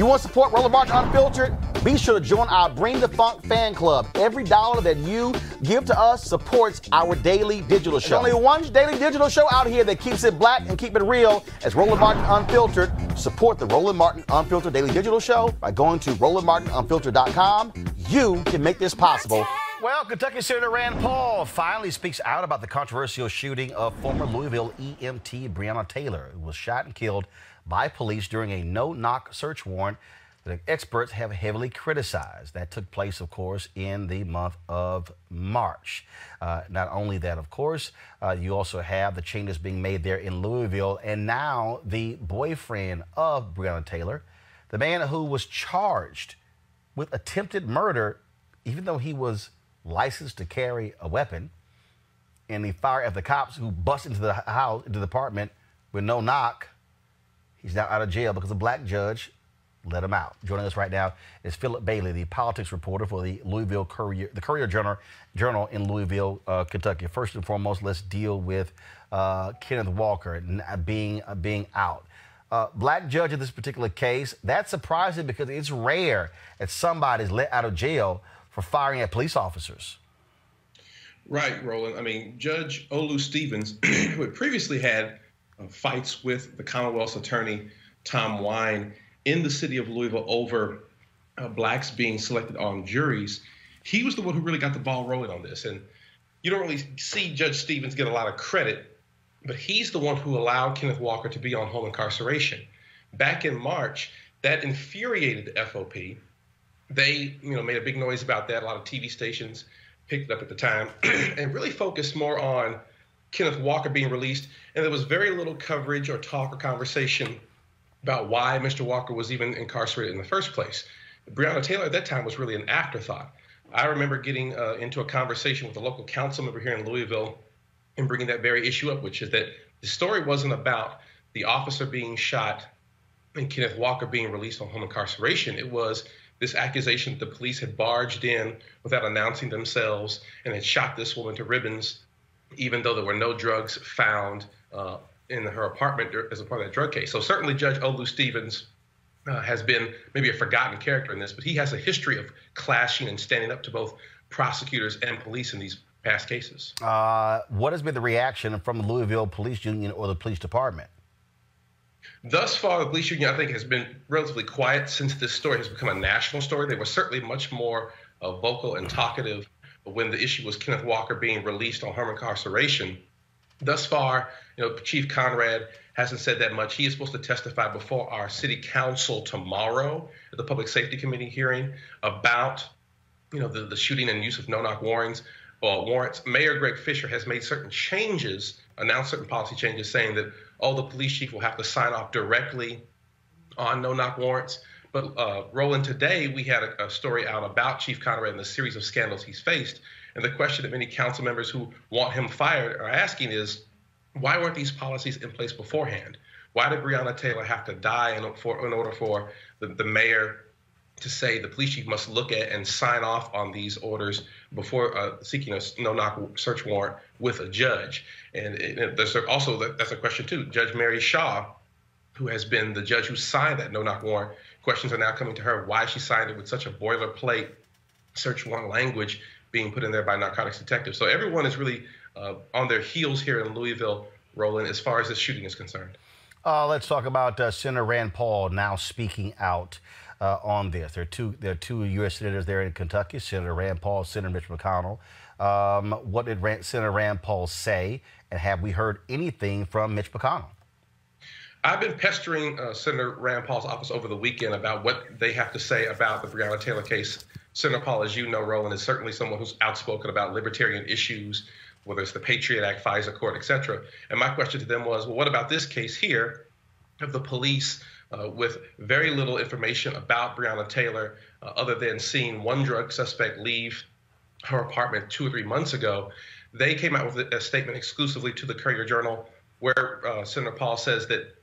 You want to support Roland Martin Unfiltered? Be sure to join our Bring the Funk fan club. Every dollar that you give to us supports our daily digital show. There's only one daily digital show out here that keeps it black and keep it real as Roland Martin Unfiltered. Support the Roland Martin Unfiltered Daily Digital Show by going to RolandMartinUnfiltered.com. You can make this possible. Well, Kentucky Senator Rand Paul finally speaks out about the controversial shooting of former Louisville EMT Breonna Taylor, who was shot and killed by police during a no knock search warrant that experts have heavily criticized. That took place, of course, in the month of March. Uh, not only that, of course, uh, you also have the changes being made there in Louisville, and now the boyfriend of Breonna Taylor, the man who was charged with attempted murder, even though he was licensed to carry a weapon, and he fired at the cops who bust into the house, into the apartment with no knock. He's now out of jail because a black judge let him out. Joining us right now is Phillip Bailey, the politics reporter for the Louisville Courier, the Courier Journal, Journal in Louisville, uh, Kentucky. First and foremost, let's deal with uh, Kenneth Walker being uh, being out. Uh, black judge in this particular case, that's surprising because it's rare that somebody's let out of jail for firing at police officers. Right, Roland. I mean, Judge Olu Stevens, who had previously had uh, fights with the Commonwealth's attorney, Tom Wine, in the city of Louisville over uh, blacks being selected on juries, he was the one who really got the ball rolling on this. And you don't really see Judge Stevens get a lot of credit, but he's the one who allowed Kenneth Walker to be on home incarceration. Back in March, that infuriated the FOP. They, you know, made a big noise about that. A lot of TV stations picked it up at the time and really focused more on Kenneth Walker being released. And there was very little coverage or talk or conversation about why Mr. Walker was even incarcerated in the first place. Breonna Taylor at that time was really an afterthought. I remember getting uh, into a conversation with a local council member here in Louisville and bringing that very issue up, which is that the story wasn't about the officer being shot and Kenneth Walker being released on home incarceration. It was this accusation that the police had barged in without announcing themselves and had shot this woman to ribbons, even though there were no drugs found uh, in her apartment as a part of that drug case. So certainly Judge Olu Stevens uh, has been maybe a forgotten character in this, but he has a history of clashing and standing up to both prosecutors and police in these past cases. Uh, what has been the reaction from the Louisville Police Union or the police department? Thus far, the police union, I think, has been relatively quiet since this story has become a national story. They were certainly much more uh, vocal and talkative when the issue was Kenneth Walker being released on home incarceration. Thus far, you know, Chief Conrad hasn't said that much. He is supposed to testify before our city council tomorrow at the Public Safety Committee hearing about, you know, the, the shooting and use of no-knock warnings or uh, warrants. Mayor Greg Fisher has made certain changes, announced certain policy changes, saying that oh, the police chief will have to sign off directly on no-knock warrants. But uh, Roland, today we had a, a story out about Chief Conrad and the series of scandals he's faced. And the question that many council members who want him fired are asking is, why weren't these policies in place beforehand? Why did Breonna Taylor have to die in, for, in order for the, the mayor to say the police chief must look at and sign off on these orders before uh, seeking a no-knock search warrant with a judge? And, and there's also that's a question too. Judge Mary Shaw, who has been the judge who signed that no-knock warrant, questions are now coming to her why she signed it with such a boilerplate search warrant language being put in there by narcotics detectives. So everyone is really uh, on their heels here in Louisville, Roland, as far as this shooting is concerned. Uh, let's talk about uh, Senator Rand Paul now speaking out uh, on this. There are two there are two U.S. senators there in Kentucky, Senator Rand Paul, Senator Mitch McConnell. Um, what did Rand, Senator Rand Paul say, and have we heard anything from Mitch McConnell? I've been pestering uh, Senator Rand Paul's office over the weekend about what they have to say about the Breonna Taylor case. Senator Paul, as you know, Roland, is certainly someone who's outspoken about libertarian issues, whether it's the Patriot Act, FISA court, et cetera. And my question to them was, well, what about this case here of the police uh, with very little information about Breonna Taylor, uh, other than seeing one drug suspect leave her apartment two or three months ago? They came out with a statement exclusively to the Courier Journal where uh, Senator Paul says that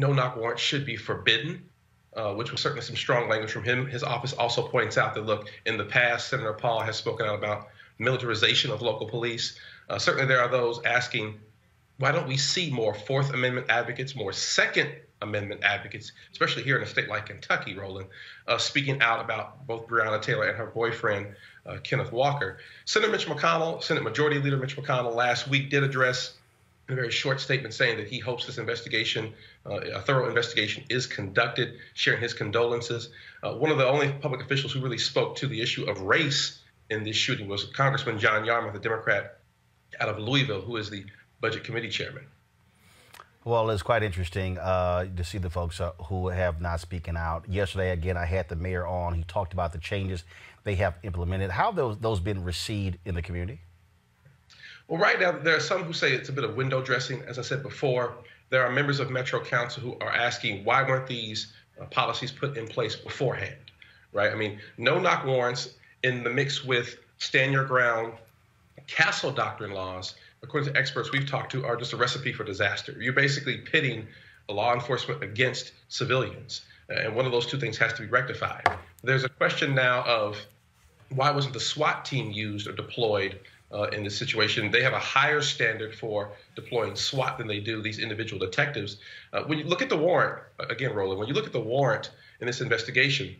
no knock warrants should be forbidden. Uh, which was certainly some strong language from him. His office also points out that, look, in the past, Senator Paul has spoken out about militarization of local police. Uh, certainly, there are those asking, why don't we see more Fourth Amendment advocates, more Second Amendment advocates, especially here in a state like Kentucky, Roland, uh, speaking out about both Breonna Taylor and her boyfriend, uh, Kenneth Walker. Senator Mitch McConnell, Senate Majority Leader Mitch McConnell, last week did address a very short statement saying that he hopes this investigation, uh, a thorough investigation, is conducted, sharing his condolences. Uh, one of the only public officials who really spoke to the issue of race in this shooting was Congressman John Yarmuth, a Democrat out of Louisville, who is the Budget Committee Chairman. Well, it's quite interesting uh, to see the folks uh, who have not speaking out. Yesterday, again, I had the mayor on. He talked about the changes they have implemented. How have those, those been received in the community? Well, right now, there are some who say it's a bit of window dressing. As I said before, there are members of Metro Council who are asking why weren't these uh, policies put in place beforehand, right? I mean, no knock warrants in the mix with stand your ground, castle doctrine laws, according to experts we've talked to, are just a recipe for disaster. You're basically pitting law enforcement against civilians, and one of those two things has to be rectified. There's a question now of why wasn't the SWAT team used or deployed uh, in this situation? They have a higher standard for deploying SWAT than they do these individual detectives. Uh, when you look at the warrant, again, Roland, when you look at the warrant in this investigation,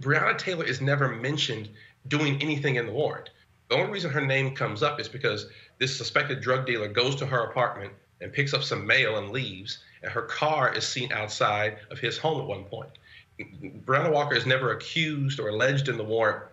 Breonna Taylor is never mentioned doing anything in the warrant. The only reason her name comes up is because this suspected drug dealer goes to her apartment and picks up some mail and leaves, and her car is seen outside of his home at one point. Breonna Walker is never accused or alleged in the warrant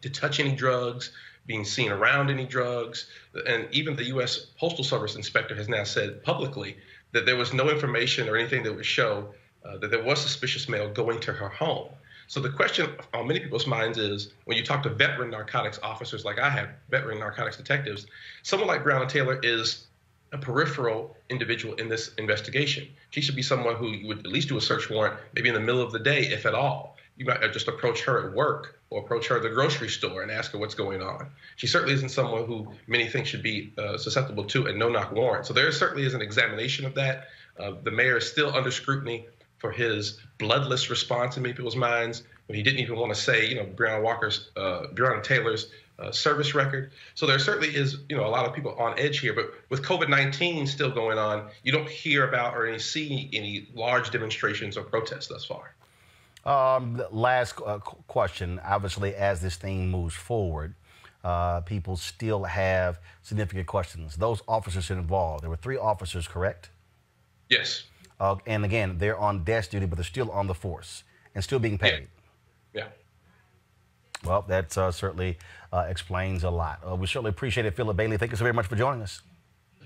to touch any drugs, being seen around any drugs, and even the U.S. Postal Service inspector has now said publicly that there was no information or anything that would show uh, that there was suspicious mail going to her home. So the question on many people's minds is when you talk to veteran narcotics officers like I have, veteran narcotics detectives, someone like Breonna Taylor is a peripheral individual in this investigation. She should be someone who would at least do a search warrant, maybe in the middle of the day, if at all. You might just approach her at work or approach her at the grocery store and ask her what's going on. She certainly isn't someone who many think should be uh, susceptible to a no knock warrant. So there certainly is an examination of that. Uh, the mayor is still under scrutiny for his bloodless response in many people's minds when he didn't even want to say, you know, Breonna Walker's, uh, Breonna Taylor's uh, service record. So there certainly is, you know, a lot of people on edge here. But with COVID-19 still going on, you don't hear about or any, see any large demonstrations or protests thus far. Um, last uh, question. Obviously, as this thing moves forward, uh, people still have significant questions. Those officers involved, there were three officers, correct? Yes. Uh, and again, they're on desk duty, but they're still on the force and still being paid. Yeah. yeah. Well, that uh, certainly uh, explains a lot. Uh, we certainly appreciate it, Phillip Bailey. Thank you so very much for joining us.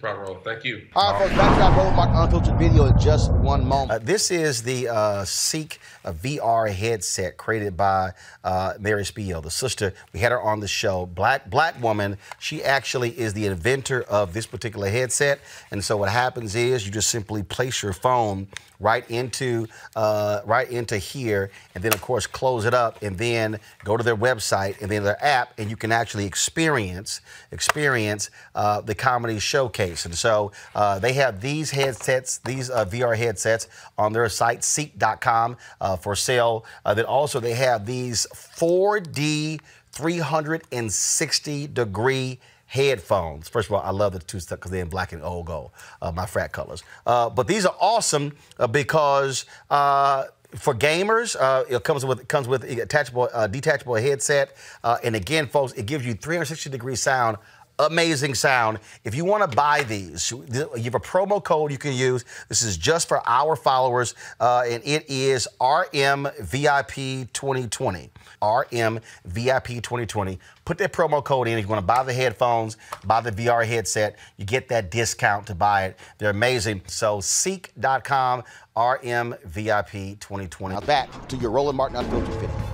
Problem. Thank you. All right, folks, back to our Roland Martin Unfiltered video in just one moment. Uh, this is the uh, CEEK VR headset created by uh, Mary Spio, the sister. We had her on the show. Black black woman. She actually is the inventor of this particular headset. And so what happens is you just simply place your phone right into uh, right into here, and then of course close it up, and then go to their website and then their app, and you can actually experience experience uh, the comedy showcase. And so uh, they have these headsets, these uh, VR headsets, on their site ceek.com uh, for sale. Uh, then also they have these 4D 360 degree headphones. First of all, I love the two stuff because they're in black and old gold, uh, my frat colors. Uh, but these are awesome uh, because uh, for gamers, uh, it comes with it comes with attachable, uh, detachable headset, and again, folks, it gives you 360 degree sound amazing sound. If you want to buy these, you have a promo code you can use. This is just for our followers, uh, and it is RMVIP2020. RMVIP2020. Put that promo code in if you want to buy the headphones, buy the VR headset. You get that discount to buy it. They're amazing. So ceek.com, RMVIP2020. Now back to your Roland Martin Unfiltered video.